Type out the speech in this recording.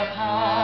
upon.